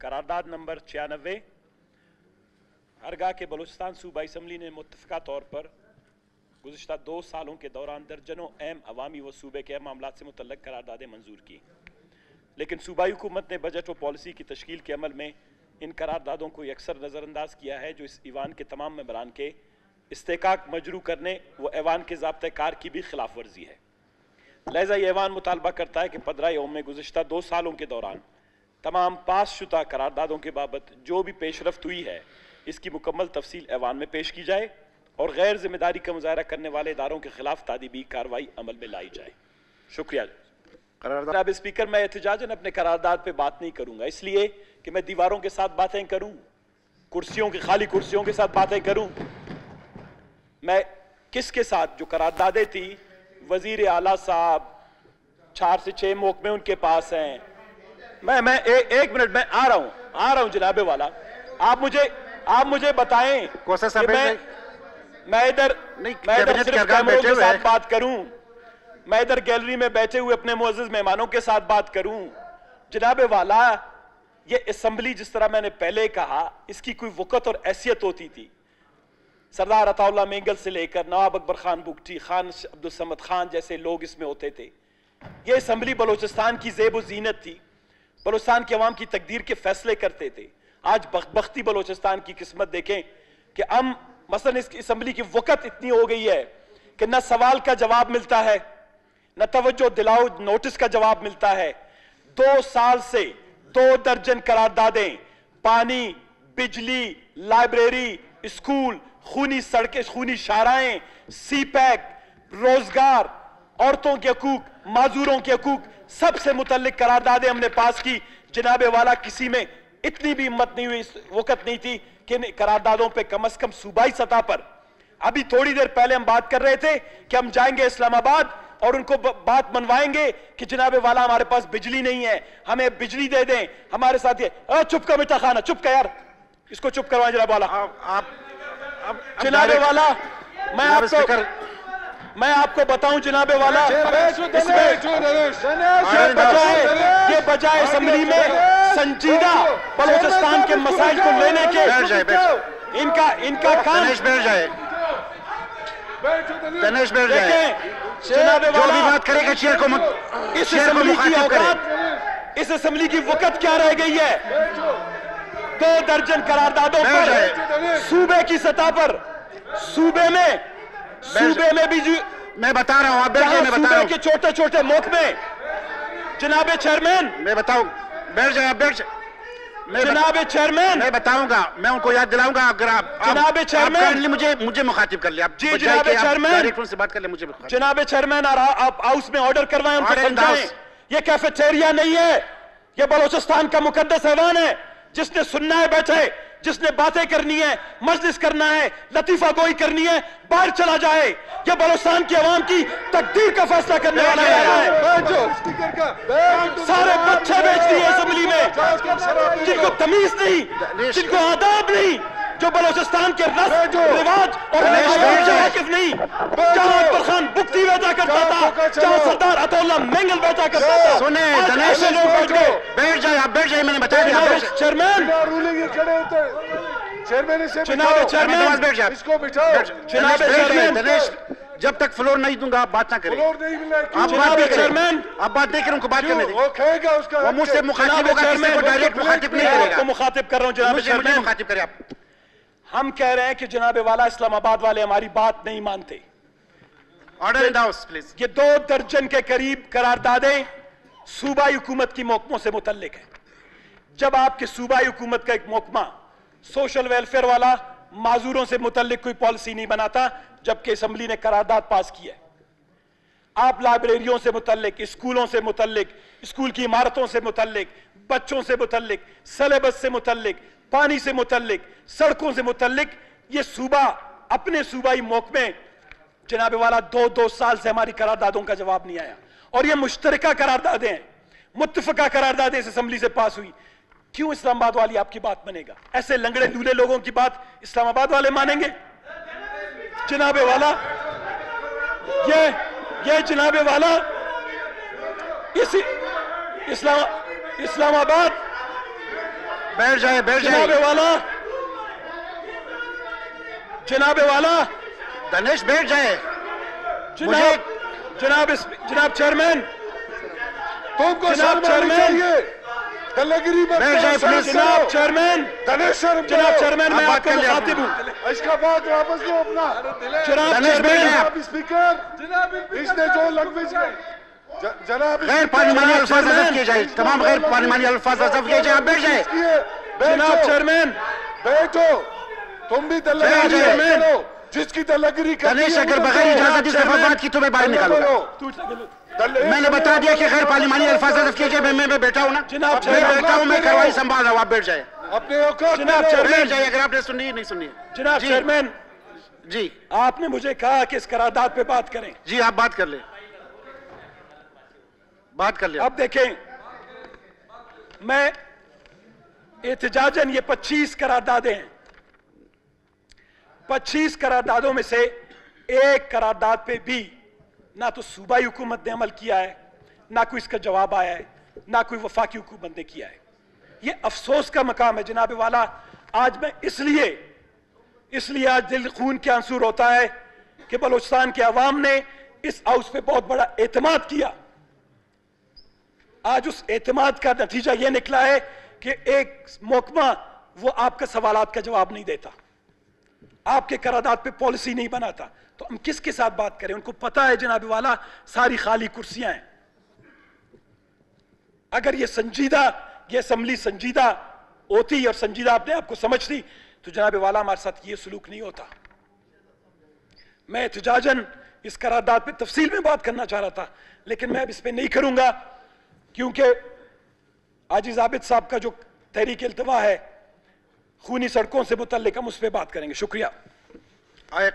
करारदाद number छियानवे, हरगा के बलूचिस्तान सूबाई असम्बली ने मुतफ़ा तौर पर गुजशत दो सालों के दौरान दर्जनों अहम अवामी व सूबे के अहम मामला से मुतल करारदादें मंजूर की। लेकिन सूबाई हुकूमत ने बजट व पॉलिसी की तश्कील के अमल में इन करारदादों को अक्सर नज़रअंदाज किया है, जो इस ईवान के तमाम मेम्बरान के इस्तेकाक मजरू करने व ऐवान के जबत कार की भी खिलाफ वर्जी है। लहजा ये ऐवान मुतालबा करता है कि पदरा योम में गुजशत दो सालों के दौरान तमाम पास शुदा करारदादों के बाबत जो भी पेशरफ हुई है इसकी मुकम्मल तफसील ऐवान में पेश की जाए और गैर ज़िम्मेदारी का मुजाहरा करने वाले इदारों के खिलाफ तादीबी कार्रवाई अमल में लाई जाए। शुक्रिया। जनाब स्पीकर मैं एहतजाजन अपने करारदाद पे बात नहीं करूँगा इसलिए कि मैं दीवारों के साथ बातें करूँ कुर्सियों की खाली कुर्सियों के साथ बातें करूँ। मैं किसके साथ जो करारदादें थी वज़ीर आला साहब चार से छह मौकमे उनके पास हैं मैं मैं ए, एक मिनट मैं आ रहा हूँ आ रहा हूँ जनाबे वाला। आप मुझे आप मुझे बताएँ कि मैं मैं इधर मैं इधर सिर्फ़ कैमरों के साथ बात करूँ। मैं इधर गैलरी में बैठे हुए अपने मुअज्जिज मेहमानों के साथ बात करूँ। जनाबे वाला ये असम्बली जिस तरह मैंने पहले कहा इसकी कोई वक़्त और हैसियत होती थी। सरदार अताउल्ला मेंगल से लेकर नवाब अकबर खान बुगटी खान अब्दुल समद खान जैसे लोग इसमें होते थे। ये असम्बली बलोचिस्तान की जेब जीनत थी। बलूचिस्तान की अवाम की तकदीर के फैसले करते थे। आज बख्ती बलोचिस्तान की किस्मत देखें कि हम मसलन इस असम्बली की वक़्त इतनी हो गई है कि न सवाल का जवाब मिलता है, न तवज्जो दिलाओ, नोटिस का जवाब मिलता है। दो साल से दो दर्जन करारदादें, पानी, बिजली, लाइब्रेरी, स्कूल, खूनी सड़कें, खूनी शाराएँ, सी पैक, रोज़गार, औरतों के हकूक, माजूरों के हकूक सबसे मुतलिक करारदादें हमने पास की। जनाबे वाला किसी में इतनी भी हिम्मत नहीं हुई वक्त नहीं थी कि करारदादों पे कम अज कम सूबाई सतह पर। अभी थोड़ी देर पहले हम बात कर रहे थे कि हम जाएँगे इस्लामाबाद और उनको बात मनवाएँगे कि जनाबे वाला हमारे पास बिजली नहीं है हमें बिजली दे दें। हमारे साथ ये चुप का मिठा खाना चुप का यार। इसको चुप करवाएँ जनाब वाला। आप आप अब जनाबे वाला मैं आपको मैं आपको बताऊँ जनाबे वाला इसमें ये बजाय ये बजाय असम्बली में संजीदा बलोचिस्तान के मसाइल को लेने के इनका इनका काम बैठ जाए। जनाबे जो भी बात करेगा चेयर को इस चेयर को असम्बली की औकात इस असम्बली की वक़्त क्या रह गई है? दो दर्जन करारदादों पर सूबे की सतह पर सूबे में सूबे में भी मैं बता रहा हूँ मैं बता रहा के हूँ छोटे छोटे महकमे जनाबे चेयरमैन मैं बताऊँ बैठ जाए बैठ मैं जनाबे चेयरमैन मैं बताऊँगा मैं उनको याद दिलाऊँगा अगर आप जनाब चेयरमैन। मुझे मुझे मुखातिब कर लिया जी, जनाब चेयरमैन। उनसे बात कर ले मुझे। जनाबे चेयरमैन आप हाउस में ऑर्डर करवाएँ उनको समझाएँ ये कैफेटेरिया नहीं है ये बलोचिस्तान का मुकद्दस ऐवान है जिसने सुनना है बैठे जिसने बातें करनी है मजलिस करना है लतीफा गोई करनी है बाहर चला जाए। ये बलोस्तान की आवाम की तकदीर का फैसला करने वाला है। सारे बच्चे बेच दिए असम्बली में जिनको तमीज नहीं जिनको आदाब नहीं। जो बलोचिस्तान के रस्म रिवाज और जाए। वाकिफ नहीं जहाँ अकबर खान बुक्ति करता था जहाँ सरदार अतौल्ला मेंगल बैठा करता था सुने ऐसे लोग बैठ गए। बैठ जाए आप बैठ जाइए मैंने बता दिया। आप बैठ जाइए। चेयरमैन। रूलिंग खड़े होते चेयरमैन से जनाब चेयरमैन। बैठ जाए इसको बिठाओ। बैठ जाए। जनाब दिनेश, बैठ जाइए, चेयरमैन। जब तक फ्लोर नहीं दूँगा आप बात ना करें। फ्लोर नहीं मिला आप बात नहीं चेयरमैन। आप बात नहीं करें उनको बात? करने दें। वो खाएगा उसका वो मुझसे मुखातिब होगा किसी को डायरेक्ट मुखातिब नहीं करेगा। मुखातिब कर रहा हूँ मुखातिब करें आप। हम कह रहे हैं कि जनाबे वाला इस्लामाबाद वाले हमारी बात नहीं मानते। ऑर्डर इन हाउस प्लीज़ ये दो दर्जन के करीब करारदादे सूबाई हुकूमत की मौकमों से मुतलिक है। जब आपके सूबाई हुकूमत का एक मौकमा सोशल वेलफेयर वाला माजूरों से मुतल कोई पॉलिसी नहीं बनाता जबकि असम्बली ने करारदाद पास की है। आप लाइब्रेरियों से मुतल्लिक, स्कूलों से मुतल्लिक, स्कूल की इमारतों से मुतल्लिक, बच्चों से मुतल्लिक, सलेबस से मुतल्लिक, पानी से मुतल्लिक, सड़कों से मुतल्लिक, ये सूबा, अपने सूबाई महकमे जनाब वाला दो दो साल से हमारी करारदादों का जवाब नहीं आया। और ये मुश्तरका करारदादें हैं मुतफका करारदादें इस असम्बली से पास हुई। क्यों इस्लामाबाद वाली आपकी बात मानेगा ऐसे लंगड़े लूले लोगों की बात इस्लामाबाद वाले मानेंगे? जनाबे वाला, ये ये जनाबे वाला इसी इस्लाम इस्लामाबाद बैठ जाए बैठ जाए जनाबे वाला जनाबे वाला धनेश बैठ जाए जनाब जनाब जनाब चेयरमैन तुमको जनाब चेयरमैन। जनाब चेयरमैन जनाब चेयरमैन मैं आपका मुखातिब हूँ इसका बात वापस लो अपना जनाब चेयरमैन। जनाब स्पीकर इसने जो लैंग्वेज जनाब गैर पार्लिमानी अल्फाज हजफ किए जाए तमाम गैर पार्लिमानी अल्फाज हजफ किए जाए आप बैठ जाए जनाब चेयरमैन बैठो तुम भी। करो जिसकी धनेश है, अगर बगैर इजाज़त इस दफ़ा बात की तो मैं बाहर। दल्ले- मैंने बता दिया कि गैर पार्लिमानी अल्फाज हजफ किए मैं मैं बैठा हूँ ना। जनाब मैं बैठा हूँ मैं कार्रवाई संभाल रहा हूँ आप बैठ जाए अपने जनाब। बैठ जाए अगर आपने सुनी नहीं सुनी। जनाब चेयरमैन। जी। आपने मुझे कहा कि इस करारदाद पे बात करें। जी आप बात कर ले। बात कर ले। अब देखें मैं एहतजाजन ये 25 करारदादें हैं। 25 करारदादों में से एक करारदाद पे भी ना तो सूबाई हुकूमत ने अमल किया है, ना कोई इसका जवाब आया है, ना कोई वफाकी हुकूमत ने किया है। ये अफसोस का मकाम है जनाब वाला। आज मैं इसलिए इसलिए आज दिल खून के आँसू रोता है कि बलोचिस्तान के अवाम ने इस हाउस पे बहुत बड़ा एतमाद किया। आज उस एतमाद का नतीजा यह निकला है कि एक मोकमा वो आपका सवाल का जवाब नहीं देता। आपके करारदाद पे पॉलिसी नहीं बनाता। तो हम किसके साथ बात करें? उनको पता है जनाब वाला, सारी खाली कुर्सियाँ हैं। अगर ये संजीदा, ये असम्बली संजीदा होती और संजीदा अपने आप को समझती तो जनाब वाला हमारे साथ ये सलूक नहीं होता। मैं एहतजाजन इस करारदाद पे तफसील में बात करना चाह रहा था, लेकिन मैं अब इस पर नहीं करूँगा, क्योंकि आजिज आबिद साहब का जो तहरीक अल्तवा है खूनी सड़कों से मुतल हम उस पर बात करेंगे। शुक्रिया। आए